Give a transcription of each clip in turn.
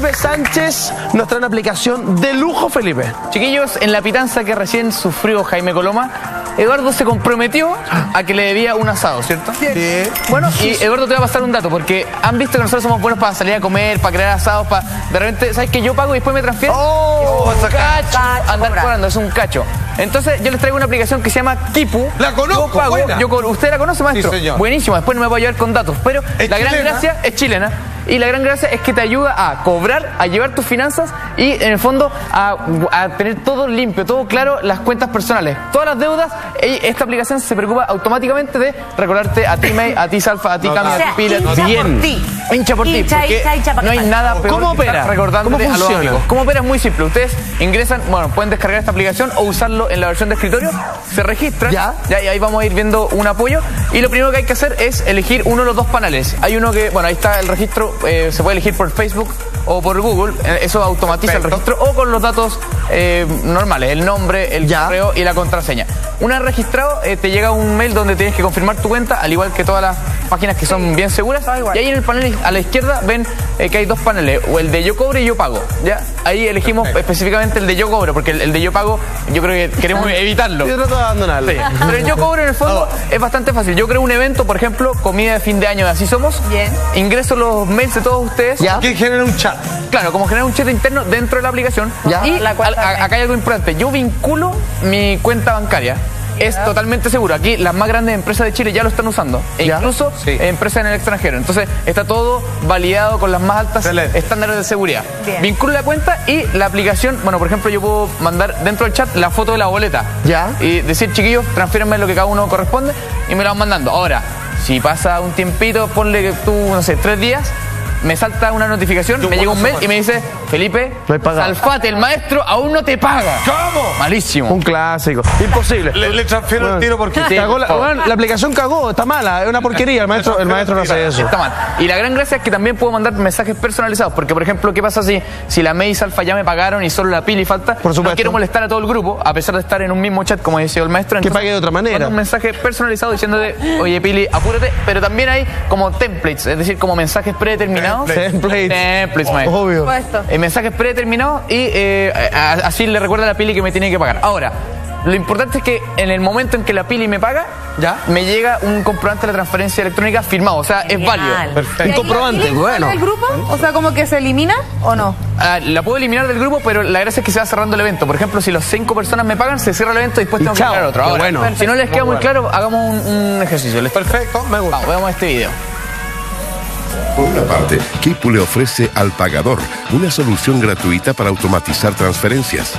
Felipe Sánchez nos trae una aplicación de lujo, Felipe. Chiquillos, en la pitanza que recién sufrió Jaime Coloma, Eduardo se comprometió a que le debía un asado, ¿cierto? Sí. Bueno, y Eduardo te va a pasar un dato, porque han visto que nosotros somos buenos para salir a comer, para crear asados, para... De repente, ¿sabes que yo pago y después me transfiero? Oh, un cacho, Cacho, andar cobrando, es un cacho. Entonces, yo les traigo una aplicación que se llama Kipu. La conozco, Yo pago, buena. yo. ¿Usted la conoce, maestro? Sí, señor. Buenísimo, después no me voy a llevar con datos. Pero Es la gran chilena. gracia es chilena. Y la gran gracia es que te ayuda a cobrar, a llevar tus finanzas y en el fondo a, a tener todo limpio, todo claro, las cuentas personales. Todas las deudas, esta aplicación se preocupa automáticamente de recordarte a ti, May, a ti, Salfa, a ti, Cami, O a ti, Pila. hincha Bien. por ti. Hincha por ti. Hincha, porque hincha, hincha para no hay nada peor ¿Cómo que opera? recordándole ¿Cómo a los amigos. ¿Cómo opera? Es muy simple. Ustedes ingresan, bueno, pueden descargar esta aplicación o usarlo en la versión de escritorio, se registran, Ya. y ahí vamos a ir viendo un apoyo. Y lo primero que hay que hacer es elegir uno de los dos paneles. Hay uno que, bueno, ahí está el registro, eh, se puede elegir por Facebook o por Google, eh, eso automatiza el registro, o con los datos eh, normales, el nombre, el Ya. correo y la contraseña. Una vez registrado, eh, te llega un mail donde tienes que confirmar tu cuenta, al igual que todas las páginas que son bien seguras. Y ahí en el panel a la izquierda ven eh, que hay dos paneles, o el de yo cobro y yo pago. ¿ya? Ahí elegimos específicamente el de yo cobro, porque el, el de yo pago yo creo que queremos evitarlo. Yo trato de abandonarlo. Sí. Pero el yo cobro en el fondo es bastante fácil. Yo creo un evento, por ejemplo, comida de fin de año de Así Somos. Bien. Ingreso los mails de todos ustedes. Ya. ¿Quién genera un chat? Claro, como generar un chat interno dentro de la aplicación. Ya. Y La al- a- acá hay algo importante. Yo vinculo mi cuenta bancaria. Es totalmente seguro. Aquí las más grandes empresas de Chile ya lo están usando. E Ya. incluso Sí. empresas en el extranjero. Entonces está todo validado con las más altas Excelente. estándares de seguridad. Bien. Vinculo la cuenta y la aplicación, bueno, por ejemplo, yo puedo mandar dentro del chat la foto de la boleta. Ya. Y decir, chiquillos, transfírenme lo que cada uno corresponde y me la van mandando. Ahora, si pasa un tiempito, ponle que tú, no sé, tres días, me salta una notificación, me llega un mail y me dice, Felipe. Salfate, el maestro aún no te paga. ¿Cómo? Malísimo. Un clásico. Imposible. Le, le transfiero Bueno, el tiro porque... Sí. Cagó la, por favor. bueno, la aplicación cagó, está mala, es una porquería. El maestro, el maestro no hace eso. Está mal. Y la gran gracia es que también puedo mandar mensajes personalizados. Porque, por ejemplo, ¿qué pasa si, si la May y Salfa ya me pagaron y solo la Pili falta? Por supuesto. No quiero molestar a todo el grupo, a pesar de estar en un mismo chat, como decía el maestro. Que pague de otra manera. mando un mensaje personalizado diciéndote, oye, Pili, apúrate. Pero también hay como templates, es decir, como mensajes predeterminados. Templates. Templates. Obvio. Puesto. Eh, mensajes predeterminados y eh, así le recuerda a la Pili que me tiene que pagar. Ahora, lo importante es que en el momento en que la Pili me paga, Ya. me llega un comprobante de la transferencia electrónica firmado, o sea, es válido. Perfecto. Un comprobante, ¿Y bueno. el grupo? O sea, como que se elimina o no? Ah, la puedo eliminar del grupo, pero la gracia es que se va cerrando el evento. Por ejemplo, si las cinco personas me pagan, se cierra el evento y después Y tengo chao, que crear otro. Ahora, bueno. si no les queda muy claro, hagamos un, un ejercicio. Les- Perfecto, me gusta. Vamos, veamos este video. Por una parte, Kipu le ofrece al pagador una solución gratuita para automatizar transferencias,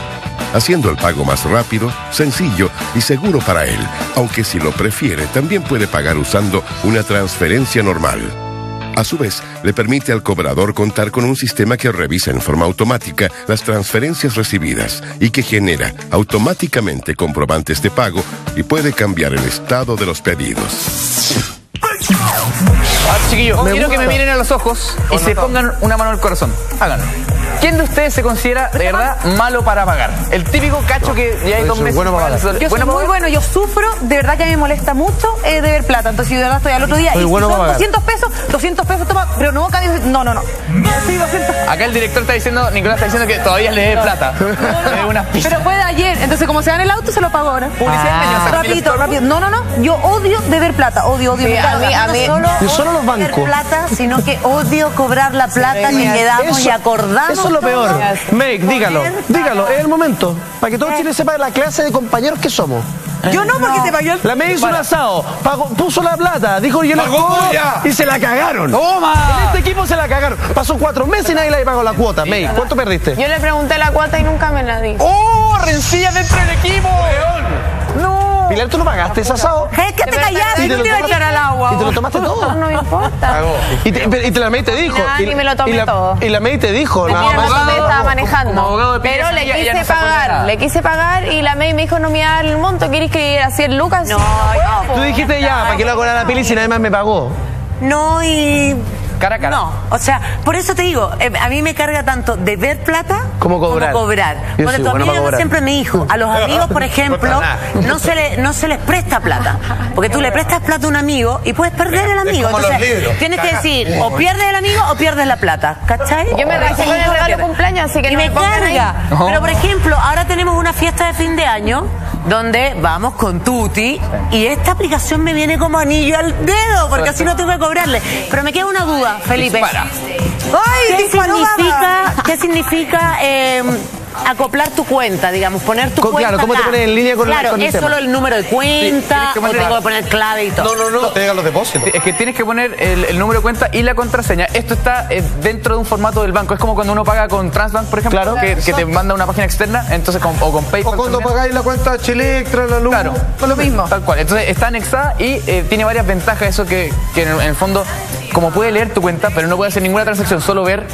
haciendo el pago más rápido, sencillo y seguro para él, aunque si lo prefiere también puede pagar usando una transferencia normal. A su vez, le permite al cobrador contar con un sistema que revisa en forma automática las transferencias recibidas y que genera automáticamente comprobantes de pago y puede cambiar el estado de los pedidos. Ahora, chiquillos, quiero que me miren a los ojos y se pongan una mano al corazón. Háganlo. ¿Quién de ustedes se considera de verdad malo para pagar? El típico cacho que ya hay dos meses. bueno para pagar. Yo soy ¿Bueno para muy bueno, yo sufro, de verdad que a mí me molesta mucho eh, deber plata. Entonces yo de verdad estoy al otro día Soy y bueno si son para pagar. 200 pesos, 200 pesos, toma, pero no, no, no, no. Sí, 200. Acá el director está diciendo, Nicolás está diciendo que todavía le debe plata. Unas. Pero fue de ayer, entonces como se da en el auto, se lo pago ahora. Publicidad engañosa, Camila Rapidito, rápido. No, no, no, yo odio deber plata, odio, odio. Sí, a mí, a mí No solo- Yo solo los odio bancos. plata, sino que odio cobrar la plata que le damos y acordamos. Eso es lo peor. Make, dígalo, dígalo, es el momento. Para que todo Chile sepa la clase de compañeros que somos. Yo no, porque te pagué el... La May hizo un asado, pagó- puso la plata, dijo yo la Pagó y se la cagaron. ¡Toma! En este equipo se la cagaron. Pasó cuatro meses y nadie le pagó la cuota. May, ¿cuánto perdiste? Yo le pregunté la cuota y nunca me la di. ¡Oh! ¡Rencilla dentro del equipo! ¡No! Pilar, ¿tú no pagaste ese asado? Es que te callaste, ¿Y te lo iba a echar al agua. ¿Y te lo tomaste todo? No me importa. Y, te, pero- y te la May te dijo. Y, me lo tomé la, todo. Y la May te dijo. Más- tomé, estaba manejando. abogado de Pili Pero le quise pagar, le quise pagar y la May me dijo no me da el monto, ¿quieres que era 100 lucas? No, no, Tú dijiste ya, ¿para qué lo a la Pili si nadie más me pagó? No, y. Cara a cara. No, o sea, por eso te digo, eh, a mí me carga tanto deber plata Como cobrar. Como cobrar. Porque tu bueno cobrar. siempre me dijo, a los amigos, por ejemplo, no se, le, no se les presta plata. Porque tú le prestas plata a un amigo y puedes perder el amigo. Entonces, tienes que decir, o pierdes el amigo o pierdes la plata. ¿Cachai? Yo me rajé con el año, así que y no me me pongan ahí. carga. Pero por ejemplo, ahora tenemos una fiesta de fin de año donde vamos con Tuti y esta aplicación me viene como anillo al dedo porque así no tengo que cobrarle. Pero me queda una duda, Felipe. Dispara. ¡Ay, ¿Qué significa, ¿qué significa eh, acoplar tu cuenta, digamos, poner tu cuenta claro, ¿cómo te acá? pones en línea con el- Claro, con el ¿es tema? solo el número de cuenta que o poner- tengo que poner clave y todo? No, no, no, te llegan los depósitos. Es que tienes que poner el, el número de cuenta y la contraseña. Esto está eh, dentro de un formato del banco. Es como cuando uno paga con Transbank, por ejemplo, Claro. que, que te manda una página externa, entonces con- o con PayPal. O cuando también. pagáis la cuenta Chilectra, la luz. Claro, Lo mismo. Tal cual. Entonces está anexada y eh, tiene varias ventajas. Eso que, que en, el, en el fondo, como puede leer tu cuenta, pero no puede hacer ninguna transacción, solo ver,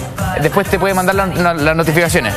después te puede mandar la- la- las notificaciones.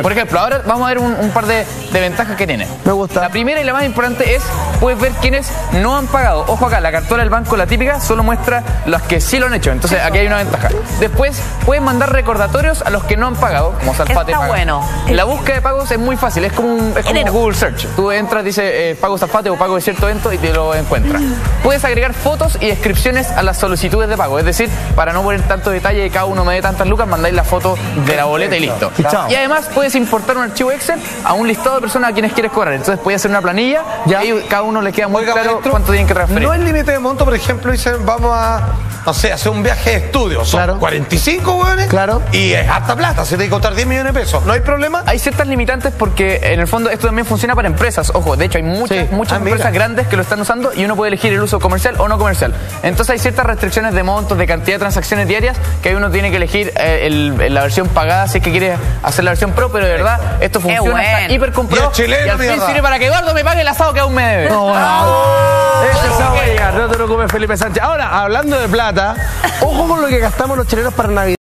Por ejemplo, ahora vamos a ver un, un par de, de ventajas que tiene. Me gusta. La primera y la más importante es, puedes ver quiénes no han pagado. Ojo acá, la cartola del banco, la típica, solo muestra los que sí lo han hecho. Entonces aquí hay una ventaja. Después, puedes mandar recordatorios a los que no han pagado, como Salfate. Está paga. bueno. La búsqueda de pagos es muy fácil, es como, un, es como Enero. Google Search. Tú entras, dice eh, pago Zafate o pago de cierto evento y te lo encuentras. Puedes agregar fotos y descripciones a las solicitudes de pago. Es decir, para no poner tanto detalle y cada uno me dé tantas lucas, mandáis la foto de la boleta y listo. Y además puedes importar un archivo Excel a un listado de personas a quienes quieres cobrar. Entonces puedes hacer una planilla Ya. y ahí cada uno le queda muy Oiga, claro maestro, cuánto tienen que transferir. No hay límite de monto, por ejemplo, dicen, vamos a, no sé, hacer un viaje de estudio. Son Claro. 45 hueones. Claro. Y es harta plata, se tiene que contar 10 millones de pesos. ¿No hay problema? Hay ciertas limitantes porque en el fondo esto también funciona para empresas. Ojo, de hecho hay muchas, Sí. muchas Ah, mira. empresas grandes que lo están usando y uno puede elegir el uso comercial o no comercial. Entonces hay ciertas restricciones de montos, de cantidad de transacciones diarias que uno tiene que elegir eh, el- la versión pagada si es que quiere hacer la versión pro, pero de verdad esto Qué funciona, bueno. está hiper comprobado Y el chileno, y al fin sirve para que Eduardo me pague el asado que aún me debe. Ese sábado va a llegar, no te preocupes, Felipe Sánchez. Ahora, hablando de plata, ojo con lo que gastamos los chilenos para Navidad.